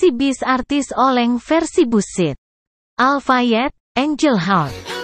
Kompilasi bis artis Oleng versi Busit. Alfayet, Angel Heart.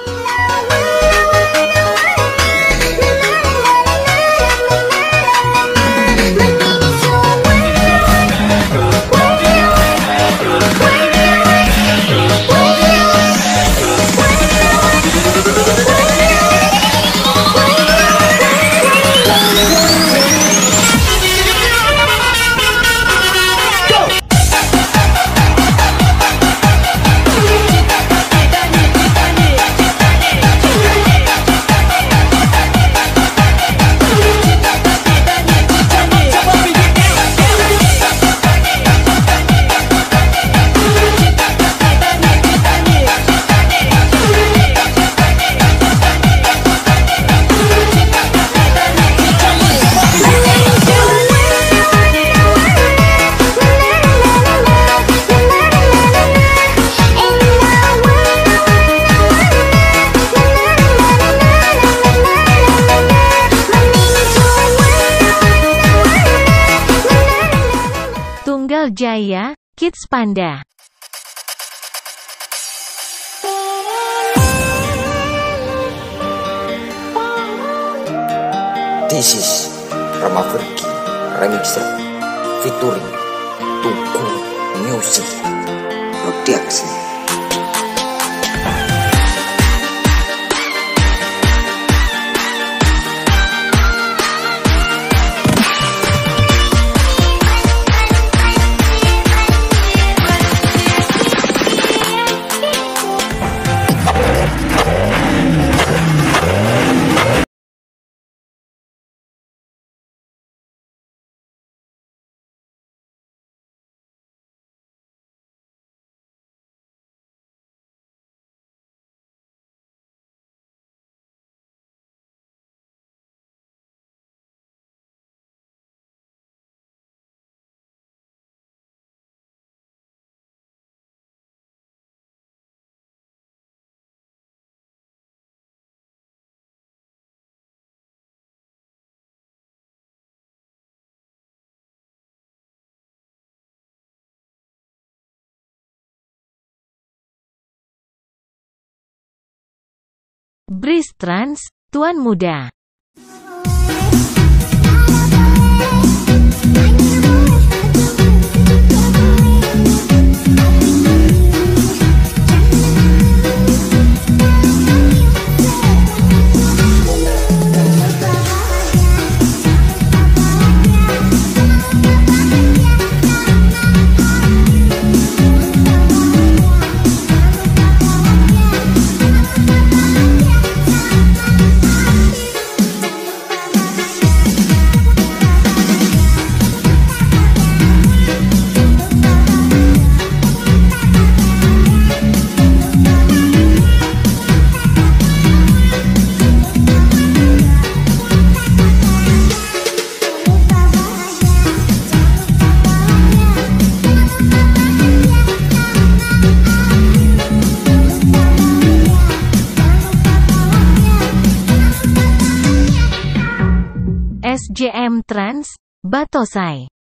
Tunggal Jaya, Kids Panda. This is Rama Vergi Remixer featuring Tuku Music Production Breeze Trans, Tuan Muda. SJM Trans, Batosai.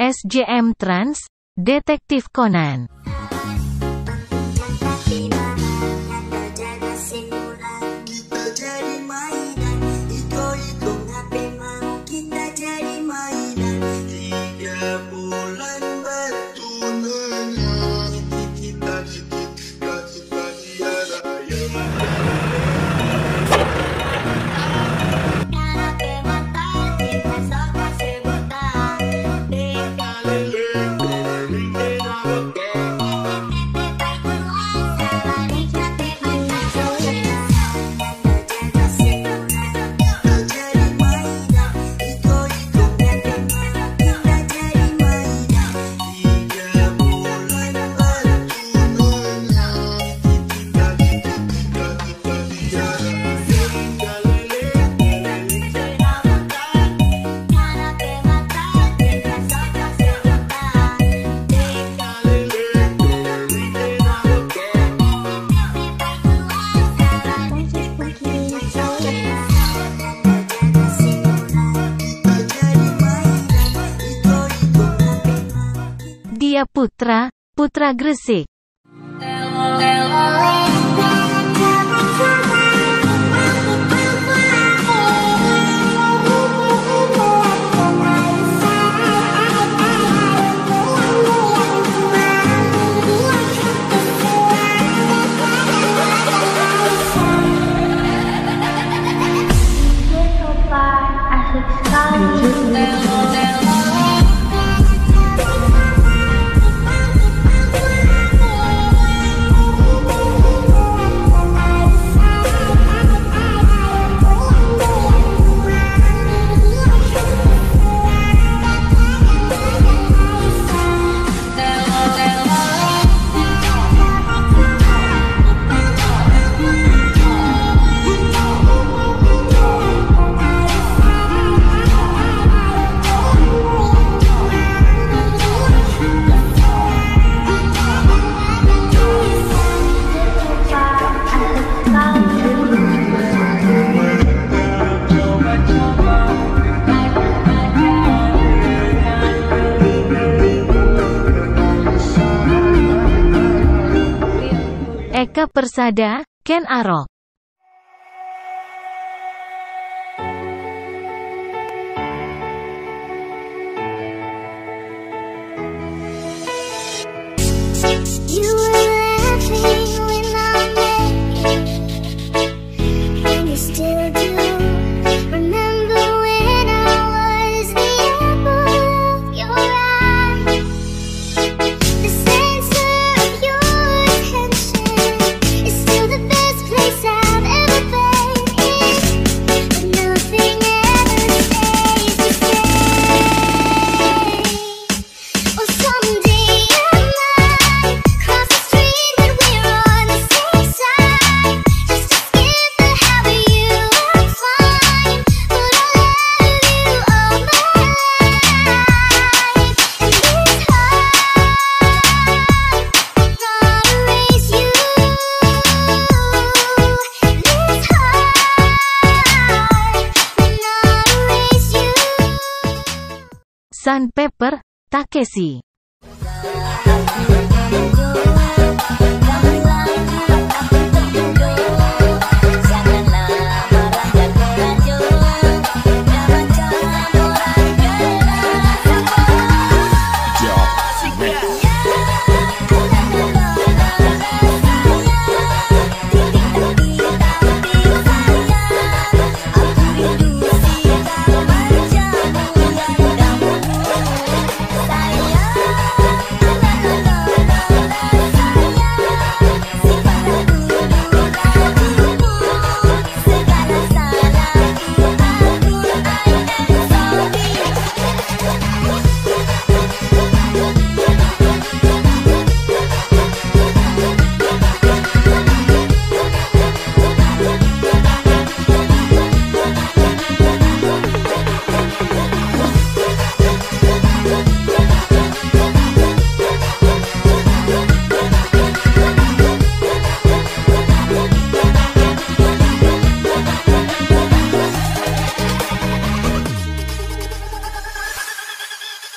SJM Trans, Detektif Conan. Putra, Putra Gresik. Sada Ken Arok. Sun Pepper, Takeshi.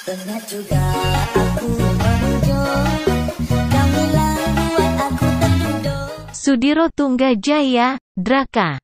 Juga aku Sudiro Tunggajaya, Draka.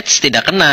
Tidak kena.